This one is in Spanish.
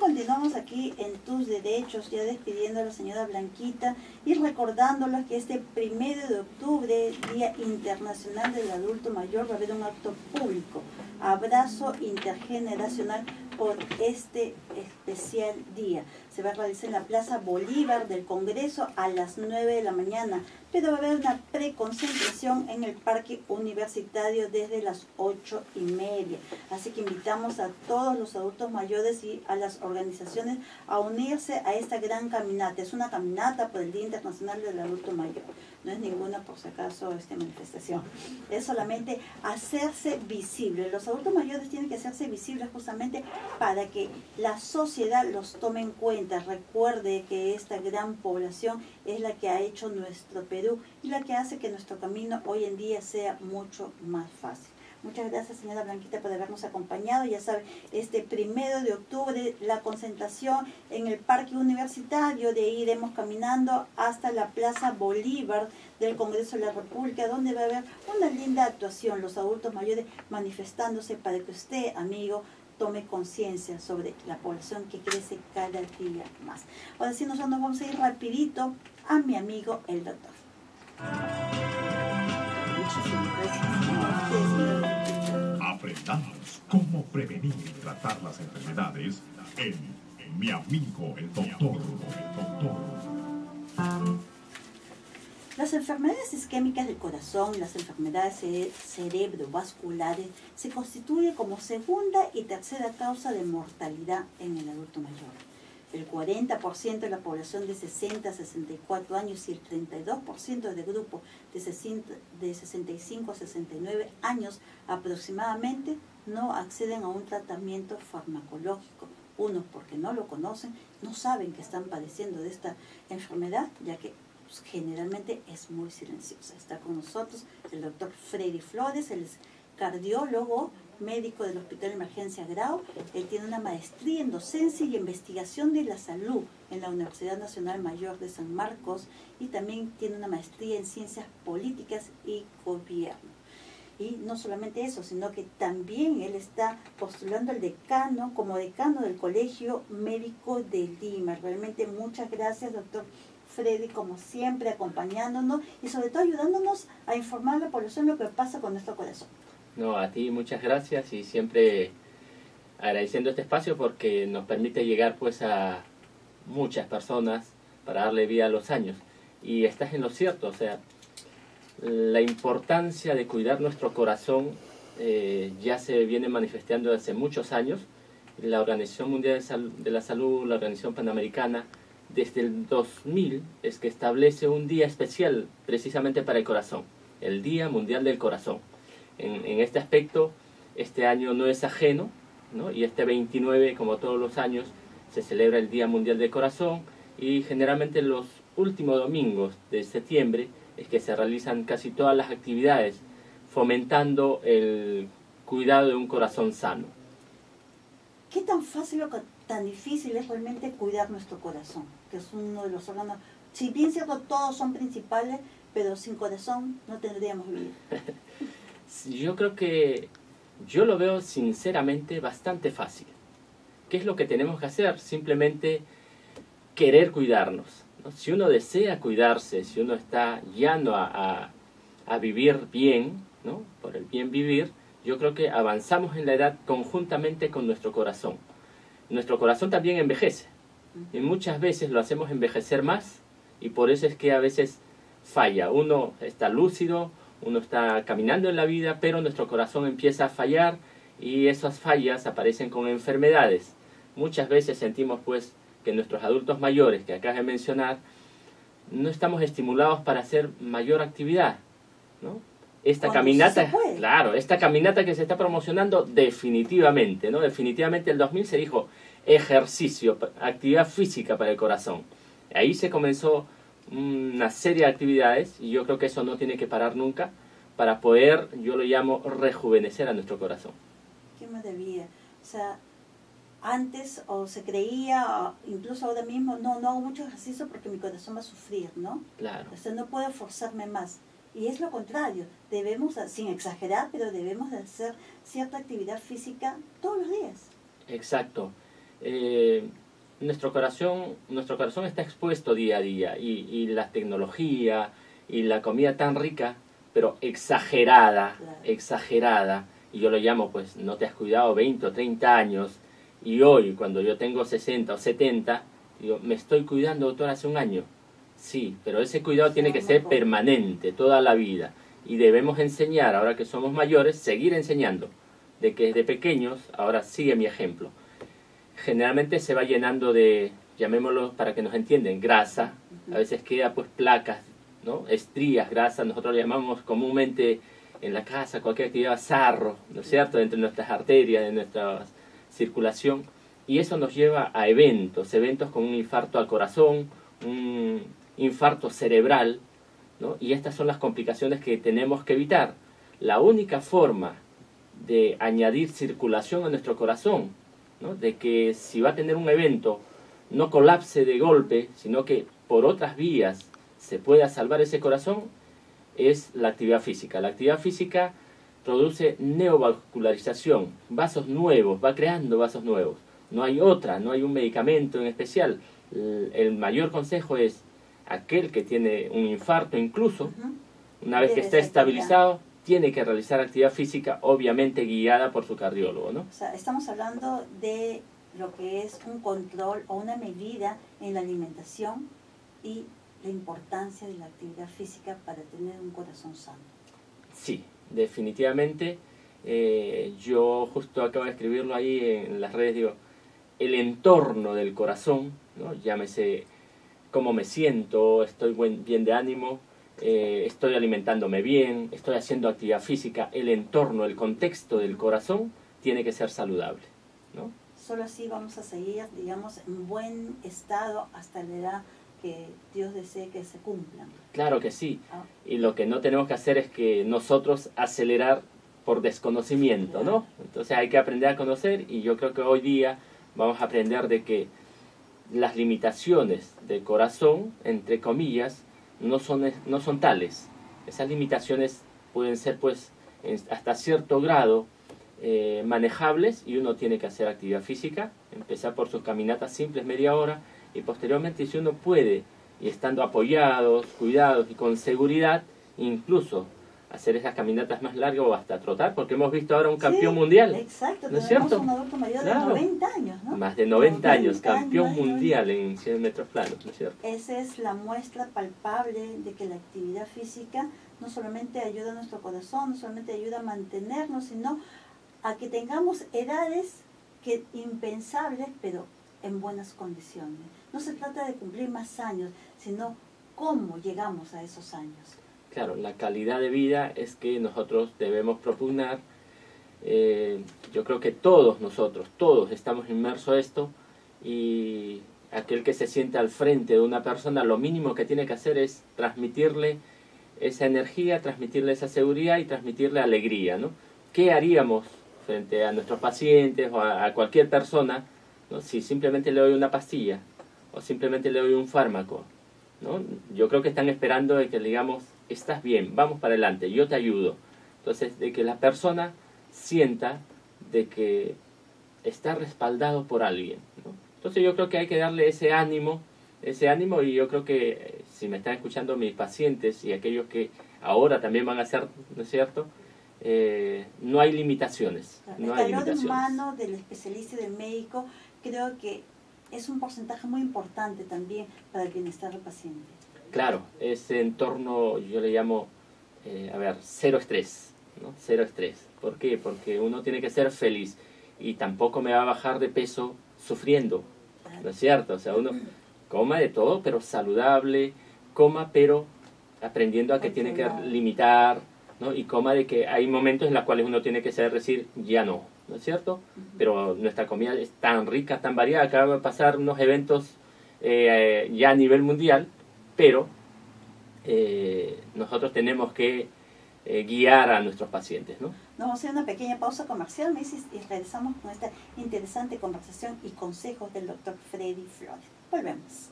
continuamos aquí en Tus Derechos, ya despidiendo a la señora Blanquita y recordándoles que este primero de octubre, Día Internacional del Adulto Mayor, va a haber un acto público, abrazo intergeneracional por este especial día. Se va a realizar en la Plaza Bolívar del Congreso a las 9 de la mañana, pero va a haber una preconcentración en el Parque Universitario desde las 8 y media. Así que invitamos a todos los adultos mayores y a las organizaciones a unirse a esta gran caminata. Es una caminata por el Día Internacional del Adulto Mayor no es ninguna por si acaso esta manifestación, es solamente hacerse visible. Los adultos mayores tienen que hacerse visibles justamente para que la sociedad los tome en cuenta, recuerde que esta gran población es la que ha hecho nuestro Perú y la que hace que nuestro camino hoy en día sea mucho más fácil. Muchas gracias, señora Blanquita, por habernos acompañado. Ya sabe, este primero de octubre, la concentración en el Parque Universitario, de ahí iremos caminando hasta la Plaza Bolívar del Congreso de la República, donde va a haber una linda actuación, los adultos mayores manifestándose para que usted, amigo, tome conciencia sobre la población que crece cada día más. Ahora sí, nosotros nos vamos a ir rapidito a mi amigo el doctor. Muchísimas gracias. Aprendamos cómo prevenir y tratar las enfermedades en, Mi amigo el doctor. El doctor. Las enfermedades isquémicas del corazón, las enfermedades cerebrovasculares, se constituyen como segunda y tercera causa de mortalidad en el adulto mayor. El 40% de la población de 60 a 64 años y el 32% del grupo de 65 a 69 años aproximadamente no acceden a un tratamiento farmacológico. Unos porque no lo conocen, no saben que están padeciendo de esta enfermedad, ya que pues, generalmente es muy silenciosa. Está con nosotros el doctor Freddy Flores, el cardiólogo médico del Hospital de Emergencia Grau. Él tiene una maestría en docencia y investigación de la salud en la Universidad Nacional Mayor de San Marcos y también tiene una maestría en ciencias políticas y gobierno. Y no solamente eso, sino que también él está postulando al decano como decano del Colegio Médico de Lima. Realmente muchas gracias, doctor Freddy, como siempre, acompañándonos y sobre todo ayudándonos a informar a la población lo que pasa con nuestro corazón. No, a ti muchas gracias y siempre agradeciendo este espacio porque nos permite llegar pues a muchas personas para darle vida a los años. Y estás en lo cierto, o sea, la importancia de cuidar nuestro corazón eh, ya se viene manifestando desde muchos años. La Organización Mundial de, la Salud, la Organización Panamericana, desde el 2000 es que establece un día especial precisamente para el corazón, el Día Mundial del Corazón en, este aspecto, este año no es ajeno, ¿no? y este 29, como todos los años, se celebra el Día Mundial del Corazón y generalmente los últimos domingos de septiembre es que se realizan casi todas las actividades fomentando el cuidado de un corazón sano. ¿Qué tan fácil o tan difícil es realmente cuidar nuestro corazón? Que es uno de los órganos, si bien cierto, todos son principales, pero sin corazón no tendríamos vida. yo creo que yo lo veo sinceramente bastante fácil. ¿Qué es lo que tenemos que hacer? Simplemente querer cuidarnos. Si uno desea cuidarse, si uno está llano a, a, vivir bien, ¿no? por el bien vivir, yo creo que avanzamos en la edad conjuntamente con nuestro corazón. Nuestro corazón también envejece y muchas veces lo hacemos envejecer más y por eso es que a veces falla. Uno está lúcido, uno está caminando en la vida, pero nuestro corazón empieza a fallar y esas fallas aparecen con enfermedades. Muchas veces sentimos pues que nuestros adultos mayores que acabas de mencionar no estamos estimulados para hacer mayor actividad, ¿no? Esta caminata, claro, esta caminata que se está promocionando definitivamente, ¿no? Definitivamente el 2000 se dijo ejercicio, actividad física para el corazón. Ahí se comenzó una serie de actividades y yo creo que eso no tiene que parar nunca para poder, yo lo llamo, rejuvenecer a nuestro corazón. Qué maravilla. O sea, antes o se creía, incluso ahora mismo, no, no hago mucho ejercicio porque mi corazón va a sufrir, ¿no? Claro. O sea, no puedo forzarme más. Y es lo contrario, debemos, sin exagerar, pero debemos hacer cierta actividad física todos los días. Exacto. eh, nuestro corazón, nuestro corazón está expuesto día a día y, y la tecnología y la comida tan rica, pero exagerada, Claro. exagerada, y yo lo llamo pues no te has cuidado 20 o 30 años, y hoy cuando yo tengo 60 o 70, digo, me estoy cuidando doctor hace un año. Sí, pero ese cuidado tiene que ser permanente, toda la vida. Y debemos enseñar, ahora que somos mayores, seguir enseñando. De que desde pequeños, ahora sigue mi ejemplo. Generalmente se va llenando de, llamémoslo para que nos entiendan, grasa. A veces queda pues placas, ¿no? Estrías, grasa, nosotros lo llamamos comúnmente en la casa, cualquier actividad, sarro, ¿no es cierto? Entre nuestras arterias, de nuestra circulación. Y eso nos lleva a eventos, eventos con un infarto al corazón, un infarto cerebral, ¿no? Y estas son las complicaciones que tenemos que evitar. La única forma de añadir circulación a nuestro corazón, ¿no? de que si va a tener un evento no colapse de golpe, sino que por otras vías se pueda salvar ese corazón, es la actividad física. La actividad física produce neovascularización, vasos nuevos, va creando vasos nuevos. No hay otra, no hay un medicamento en especial. El mayor consejo es aquel que tiene un infarto incluso, una vez que está estabilizado, tiene que realizar actividad física, obviamente guiada por su cardiólogo, ¿no? O sea, estamos hablando de lo que es un control o una medida en la alimentación y la importancia de la actividad física para tener un corazón sano. Sí, definitivamente. eh, yo justo acabo de escribirlo ahí en las redes, digo, el entorno del corazón, ¿no? llámese cómo me siento, estoy buen- bien de ánimo, eh, estoy alimentándome bien, estoy haciendo actividad física, el entorno, el contexto del corazón tiene que ser saludable. ¿no? Solo así vamos a seguir, digamos, en buen estado hasta la edad que Dios desee que se cumplan. Claro que sí. Ah, Y lo que no tenemos que hacer es que nosotros acelerar por desconocimiento, ¿no? Entonces hay que aprender a conocer y yo creo que hoy día vamos a aprender de que las limitaciones del corazón, entre comillas, no son, no son tales. Esas limitaciones pueden ser pues hasta cierto grado eh, manejables y uno tiene que hacer actividad física, empezar por sus caminatas simples media hora y posteriormente si uno puede y estando apoyados, cuidados y con seguridad, incluso hacer esas caminatas más largas o hasta trotar, porque hemos visto ahora un campeón sí, mundial, Exacto, ¿no es cierto? un adulto mayor Claro. de 90 años, ¿no? más de 90 años, 90 campeón años, mundial en 100 metros planos, ¿no es cierto? Esa es la muestra palpable de que la actividad física no solamente ayuda a nuestro corazón, no solamente ayuda a mantenernos, sino a que tengamos edades que impensables, pero en buenas condiciones. No se trata de cumplir más años, sino cómo llegamos a esos años. Claro, la calidad de vida es que nosotros debemos propugnar. eh, yo creo que todos nosotros, todos estamos inmersos a esto y aquel que se siente al frente de una persona, lo mínimo que tiene que hacer es transmitirle esa energía, transmitirle esa seguridad y transmitirle alegría, ¿no? ¿Qué haríamos frente a nuestros pacientes o a, cualquier persona si simplemente le doy una pastilla o simplemente le doy un fármaco? ¿no? Yo creo que están esperando que digamos, estás bien, vamos para adelante, yo te ayudo. Entonces, de que la persona sienta de que está respaldado por alguien. ¿no? Entonces yo creo que hay que darle ese ánimo, ese ánimo y yo creo que eh, si me están escuchando mis pacientes y aquellos que ahora también van a hacer, ¿no es cierto? Eh, no hay limitaciones. El No hay calor limitaciones. humano del especialista y del médico creo que es un porcentaje muy importante también para el bienestar del paciente. Claro, ese entorno yo le llamo, eh, a ver, cero estrés, ¿no? Cero estrés. ¿Por qué? Porque uno tiene que ser feliz y tampoco me va a bajar de peso sufriendo, ¿no es cierto? O sea, uno coma de todo, pero saludable, coma, pero aprendiendo a que tiene que limitar, ¿no? Y coma de que hay momentos en los cuales uno tiene que saber decir, ya no, ¿no es cierto? Pero nuestra comida es tan rica, tan variada, acaba de pasar unos eventos eh, ya a nivel mundial, pero eh, nosotros tenemos que eh, guiar a nuestros pacientes, ¿no? Nos vamos a hacer una pequeña pausa comercial, Macy's, y regresamos con esta interesante conversación y consejos del doctor Freddy Flores. Volvemos.